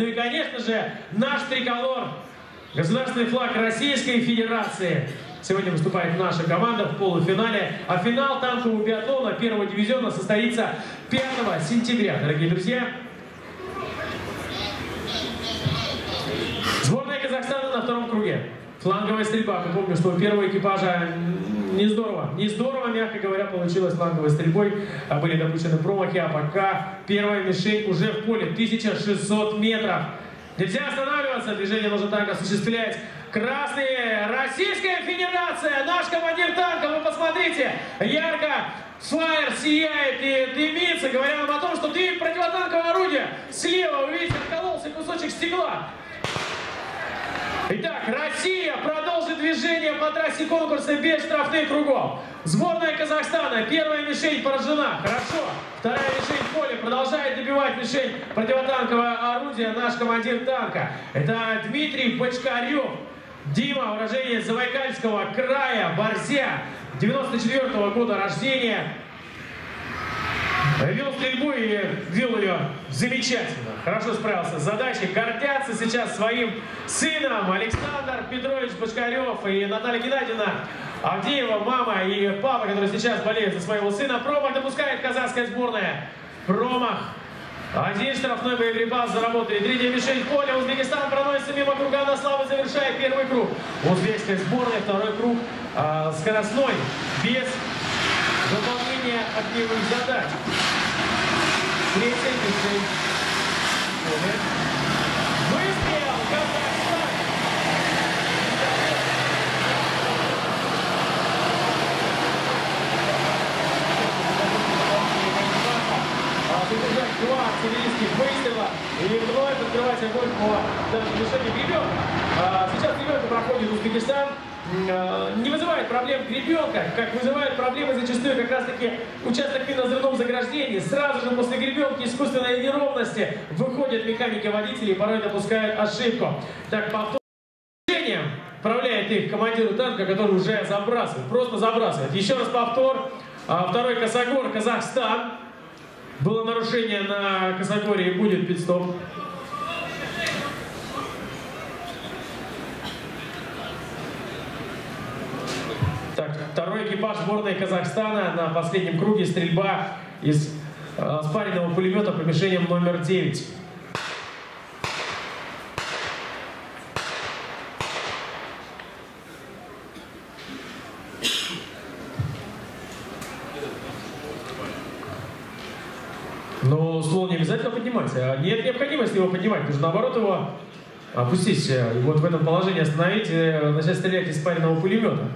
Ну и, конечно же, наш триколор, государственный флаг Российской Федерации. Сегодня выступает наша команда в полуфинале, а финал танкового биатлона первого дивизиона состоится 5 сентября, дорогие друзья. Сборная Казахстана на втором круге. Фланговая стрельба. Напомню, что у первого экипажа не здорово. Не здорово, мягко говоря, получилось фланговой стрельбой. А были допущены промахи, а пока первая мишень уже в поле. 1600 метров. Нельзя останавливаться, движение нужно так осуществлять. Красные, Российская Федерация, наш командир танка, вы посмотрите, ярко флайер сияет и дымится, говоря вам о том, что дверь противотанкового орудия слева, вы видите, откололся кусочек стекла. Итак, Россия продолжит движение по трассе конкурса без штрафных кругов. Сборная Казахстана. Первая мишень поражена. Хорошо. Вторая мишень в поле. Продолжает добивать мишень противотанковое орудие наш командир танка. Это Дмитрий Бочкарев. Дима, уроженец Забайкальского края, Борзя. 94 -го года рождения. Вел стрельбу и вел ее замечательно. Хорошо справился с задачей. Гордятся сейчас своим сыном Александр Петрович Бочкарев и Наталья Геннадьевна Авдеева, мама и папа, который сейчас болеет за своего сына. Промах допускает казахская сборная. Промах. Один штрафной боеприпас заработали. Третья мишень в поле. Узбекистан проносится мимо круга на славу, завершая первый круг. Узбекская сборная, второй круг э, скоростной, без выполнения огневых задач. Третья мишень. Выстрел! Казахстан! Задержать два артиллерийских выстрела и вновь открывать огонь по данному движению гребенка. Сейчас гребенка проходит Узбекистан. А, не вызывает проблем гребенка, как вызывает проблемы зачастую как раз таки участок минно-взрывном заграждении. Сразу же после гребенки искусственной неровности выходят механики водителей и порой допускают ошибку. Так, повтор отправляет их командиру танка, который уже забрасывает, просто забрасывает. Еще раз повтор. А, второй Косогор, Казахстан. Было нарушение на Косогоре и будет пидстоп. Так, второй экипаж сборной Казахстана на последнем круге стрельба из э, спаренного пулемета по мишеням номер 9. Но ствол не обязательно поднимать. А нет необходимости его поднимать. Нужно наоборот его опустить. И вот в этом положении остановить, э, начать стрелять из спаренного пулемета.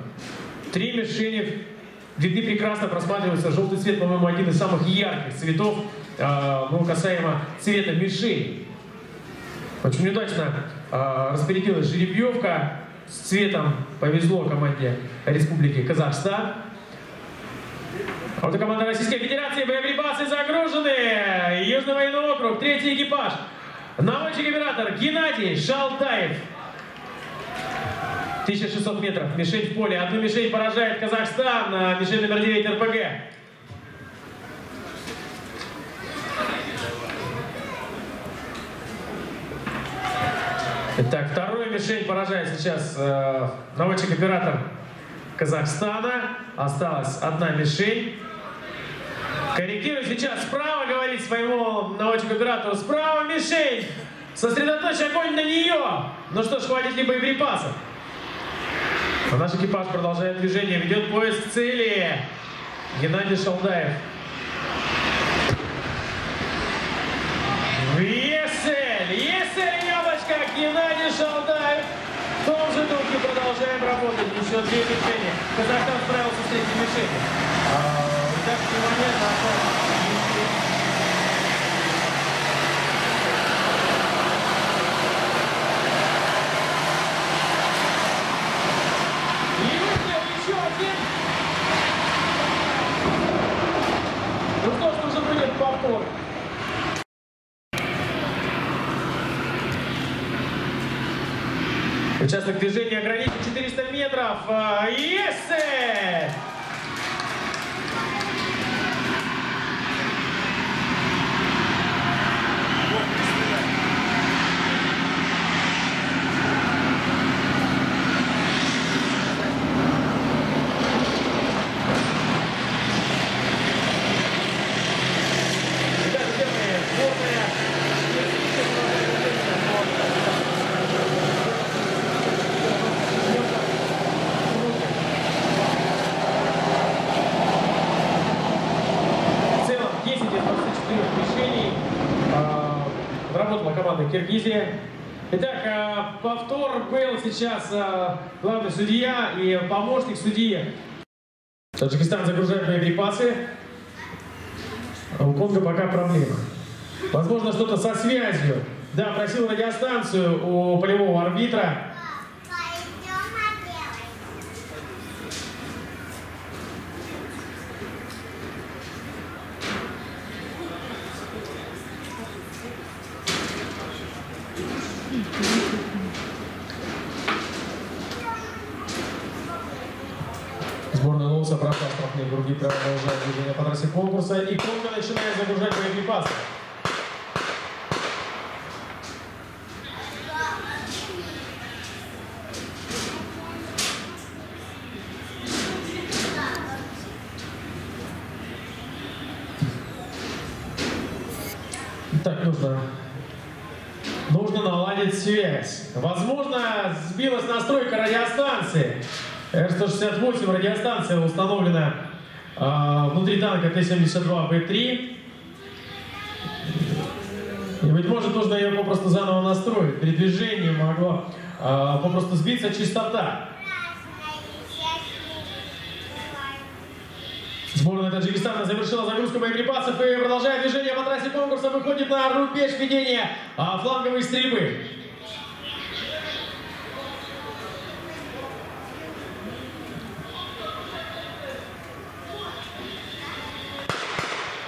Три мишени видны прекрасно, просматривается желтый цвет, по-моему, один из самых ярких цветов, э, ну, касаемо цвета мишени. Очень удачно э, распорядилась жеребьевка с цветом, повезло команде Республики Казахстан. Вот и команда Российской Федерации, боеприпасы загружены. Южный военный округ, третий экипаж. Наводчик-оператор Геннадий Шалтаев. 1600 метров, мишень в поле. Одну мишень поражает Казахстан, а мишень номер 9 РПГ. Итак, вторую мишень поражает сейчас э, наводчик-оператор Казахстана. Осталась одна мишень. Корректирую сейчас справа, говорит своему наводчику-оператору. Справа мишень. Сосредоточь огонь на нее. Ну что ж, хватит ли боеприпасов? А наш экипаж продолжает движение, ведет поиск цели. Геннадий Шалдаев. Есель! Есель, яблочко! Геннадий Шалдаев. В том же духе продолжаем работать. Еще две мишени. Казахстан справился с третьей мишенью. Итак, внимание, на И выстрел еще один. Ну что ж, нужно будет повтор. Участок движения ограничен 400 метров. А, Если! если... Итак, э, повтор был сейчас э, главный судья и помощник судьи. Таджикистан загружает боеприпасы. У Конго пока проблема. Возможно, что-то со связью. Да, просил радиостанцию у полевого арбитра. Сборная Лоуса прошла штрафные круги, продолжает движение по трассе конкурса. И Конго начинает загружать боеприпасы. Так, нужно нужно наладить связь. Возможно, сбилась настройка радиостанции. R168 радиостанция установлена э, внутри танка Т-72Б3. И, быть может, нужно ее попросту заново настроить. При движении могло э, попросту сбиться частота. Сборная Таджикистана завершила загрузку боеприпасов и продолжает движение по трассе конкурса, выходит на рубеж ведения а, фланговой стрельбы.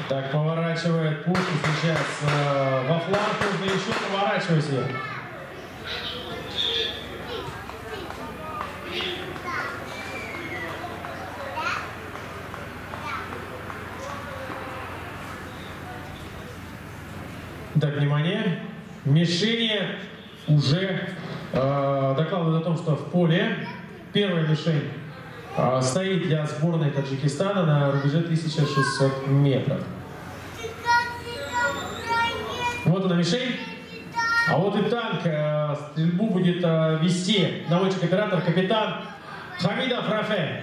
Так, поворачивает пушку сейчас э, во фланг, нужно еще поворачивать ее. Так, внимание. Мишени уже э, докладывают о том, что в поле первая мишень стоит для сборной Таджикистана на рубеже 1600 метров. Вот она мишень. А вот и танк. Э, стрельбу будет э, вести наводчик-оператор капитан Хамидов Рафель.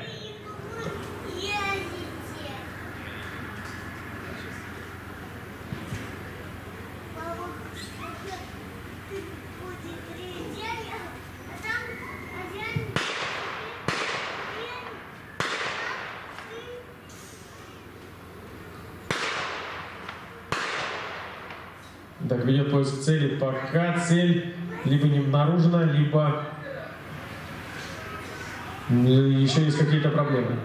Ведет поиск цели. Пока цель либо не обнаружена, либо еще есть какие-то проблемы.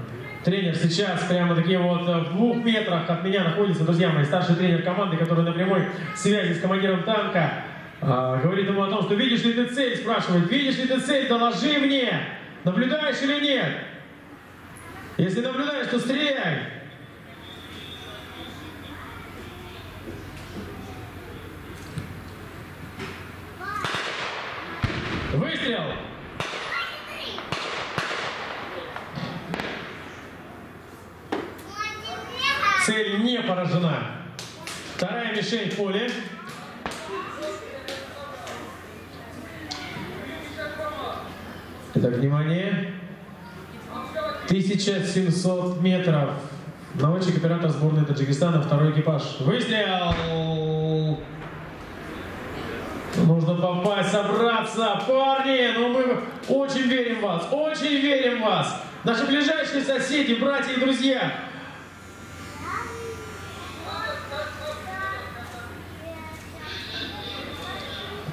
Тренер сейчас прямо такие вот в двух метрах от меня находится, друзья мои, старший тренер команды, который на прямой связи с командиром танка. А, говорит ему о том, что видишь ли ты цель, спрашивает, видишь ли ты цель, доложи мне, наблюдаешь или нет. Если наблюдаешь, то стреляй. Выстрел! Цель не поражена. Вторая мишень в поле. Итак, внимание. 1700 метров. Наводчик-оператор сборной Таджикистана, второй экипаж. Выстрел! Нужно попасть, собраться. Парни, ну мы очень верим в вас, очень верим в вас. Наши ближайшие соседи, братья и друзья.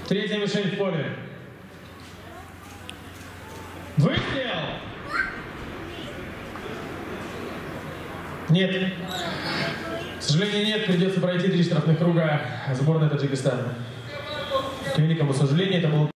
Третья мишень в поле. Выстрел! Нет. К сожалению, нет. Придется пройти три штрафных круга сборной Таджикистана. К великому сожалению, это было